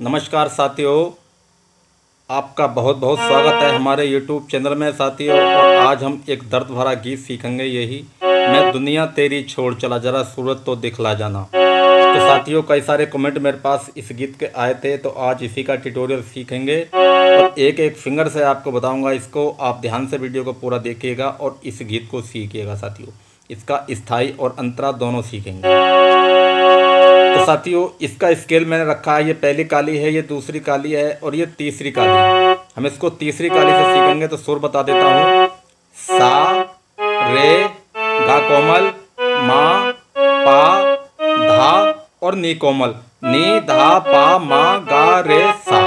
नमस्कार साथियों, आपका बहुत बहुत स्वागत है हमारे यूट्यूब चैनल में साथियों, और आज हम एक दर्द भरा गीत सीखेंगे यही, मैं दुनिया तेरी छोड़ चला जरा सूरत तो दिखला जाना। तो साथियों, कई सारे कमेंट मेरे पास इस गीत के आए थे तो आज इसी का ट्यूटोरियल सीखेंगे। और एक एक फिंगर से आपको बताऊँगा इसको, आप ध्यान से वीडियो को पूरा देखिएगा और इस गीत को सीखिएगा साथियों। इसका स्थायी और अंतरा दोनों सीखेंगे। तो साथियों, इसका स्केल मैंने रखा है, ये पहली काली है, ये दूसरी काली है और ये तीसरी काली है। हम इसको तीसरी काली से सीखेंगे तो सुर बता देता हूँ। सा, रे, गा कोमल, मा, पा, धा और नी कोमल। नी, धा, पा, मा, गा, रे, सा।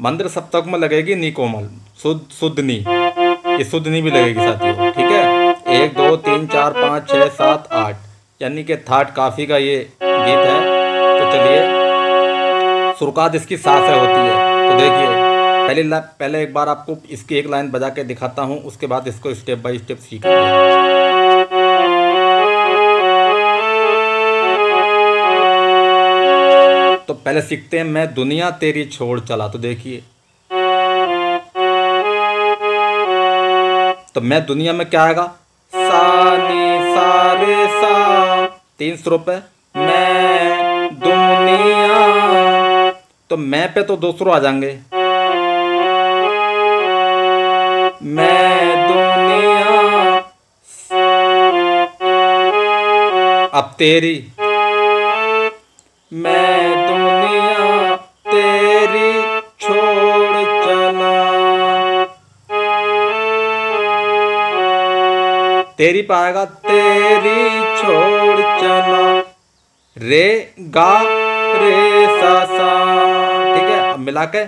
मंदिर सप्तक में लगेगी नी कोमल, शुद्ध शुद्ध नी। ये शुद्ध नी भी लगेगी साथियों, ठीक है? एक, दो, तीन, चार, पाँच छः सात, आठ। यानी कि थाट काफ़ी का ये गीत है। तो चलिए। सुरकात इसकी है होती है। तो देखिए, पहले पहले एक बार आपको इसकी एक लाइन बजा के दिखाता हूँ, उसके बाद इसको स्टेप बाय स्टेप सीखेंगे तो पहले सीखते हैं, मैं दुनिया तेरी छोड़ चला। तो देखिए। तो मैं दुनिया में क्या आएगा? सा, नी, सा, रे, सा। तीन सौ रुपये मैं तो मैं पे तो दूसरों आ जाएँगे। मैं दुनिया अब तेरी। मैं दुनिया तेरी छोड़ चला। तेरी पाएगा तेरी छोड़ चला। रे गा रे सा सा। के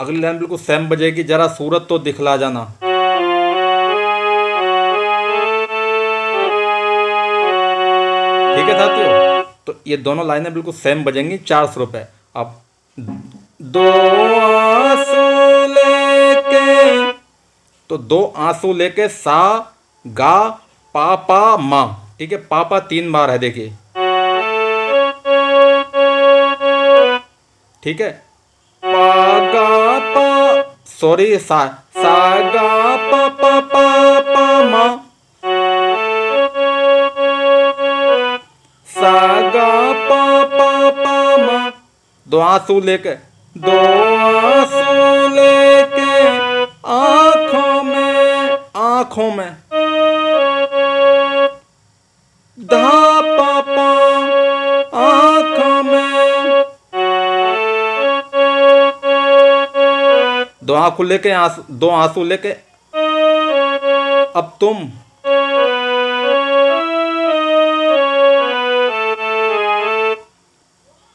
अगली लाइन बिल्कुल सेम बजेगी, जरा सूरत तो दिखला जाना। ठीक है साथियों? तो ये दोनों लाइनें बिल्कुल सेम बजेंगी, चार सौ रुपये अब दो आँसू लेके तो दो आँसू लेके सा, गा, पा पा, माँ। ठीक है, पापा तीन बार है, देखिए। ठीक है? पा गा पा सॉरी सा सा गा पा पा पा पा, मा। सा गा पा पा पा, मा। दो आँसू लेके, दो आँसू लेके, आँखों में आँखों में। दो आँखों लेके आँसू, दो आँसू लेके। अब तुम।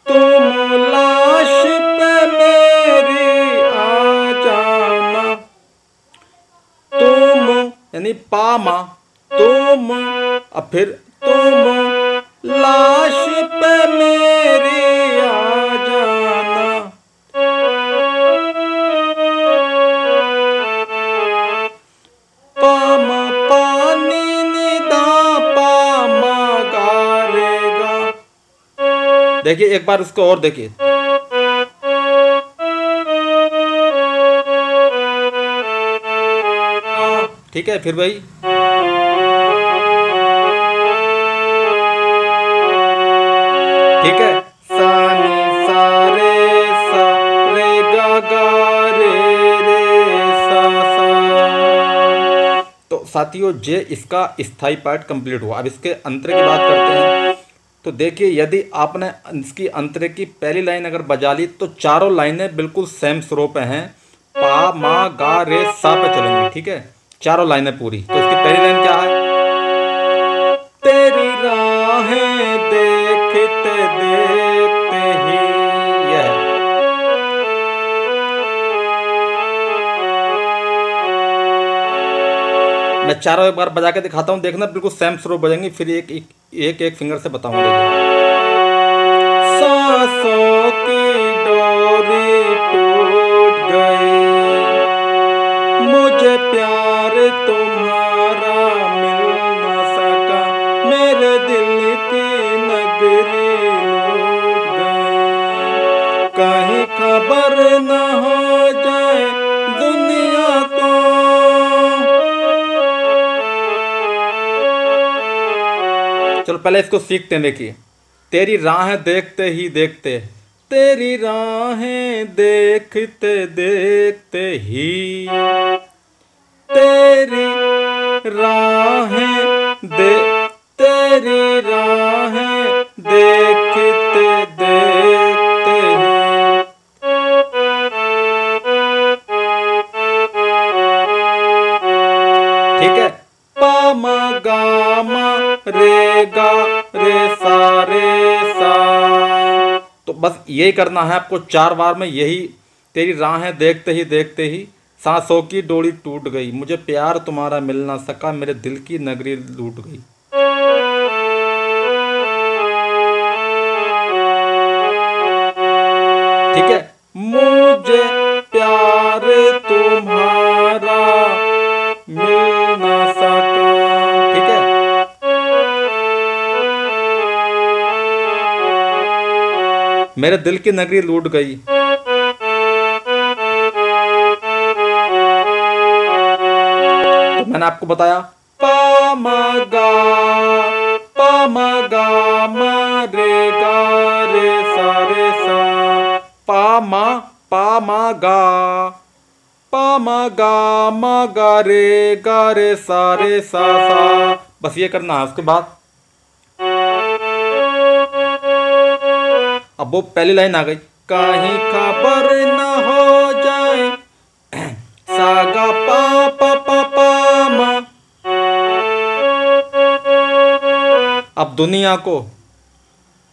तुम लाश मेरी तुम, यानी पामा। तुम, अब फिर तुम लाश देखिए, एक बार उसको और देखिए। ठीक है, फिर भाई ठीक है। सा रे, सा तो साथियों जे इसका स्थायी पार्ट कंप्लीट हुआ। अब इसके अंतर की बात करते हैं। तो देखिए, यदि आपने इसकी अंतरे की पहली लाइन अगर बजा ली तो चारों लाइनें बिल्कुल सेम स्रो पे हैं। पा, मा, गा, रे, सा पे चलेंगे, ठीक है? चारों लाइनें पूरी। तो इसकी पहली लाइन क्या है? तेरी राहें देखते देखते ही यह मैं चारों एक बार बजा के दिखाता हूँ, देखना बिल्कुल सेम स्रो बजेंगी, फिर एक एक एक एक फिंगर से बताऊँगा सांसों की डोरी टूट गई। मुझे प्यार तुम्हारा मिल न सका। मेरे दिल की नगरी कहीं खबर न हो पहले इसको सीखते हैं, देखिए। तेरी राहें देखते ही देखते, तेरी राहें देखते देखते ही, तेरी राहें दे, तेरी राहें रे गा रे सा रे सा तो बस यही करना है आपको, चार बार में यही, तेरी राहें देखते ही देखते ही, सांसों की डोरी टूट गई, मुझे प्यार तुम्हारा मिल ना सका, मेरे दिल की नगरी लूट गई। ठीक है? मुझे प्यार मेरे दिल की नगरी लूट गई। तो मैंने आपको बताया गा रे सा रे सा। पा मा गा पा मा गा मा गा रे गा सा, रे सा सा। बस ये करना है, उसके बाद अब वो पहली लाइन आ गई। कहीं खबर न हो जाए, सागा पा पा पा पा मा अब दुनिया को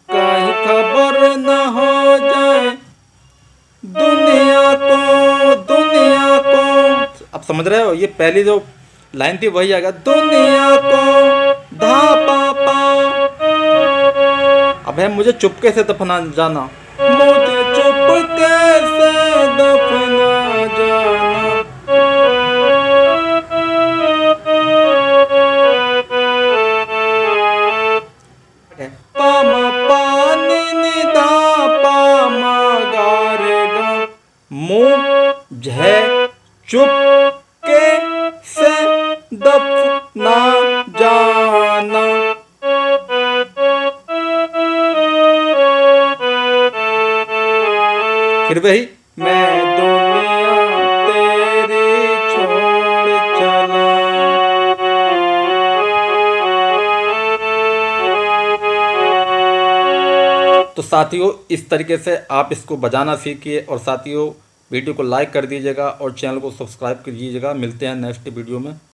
कहीं खबर न हो जाए, दुनिया को दुनिया को। अब समझ रहे हो, ये पहली जो लाइन थी वही आ गया, दुनिया को धा पा पा अब है मुझे चुपके से दफना जाना? मुझे चुपके से दफना जाना? फिर वही। मैं दुनिया तेरी छोड़ चला। तो साथियों इस तरीके से आप इसको बजाना सीखिए और साथियों वीडियो को लाइक कर दीजिएगा और चैनल को सब्सक्राइब कर दीजिएगा। मिलते हैं नेक्स्ट वीडियो में।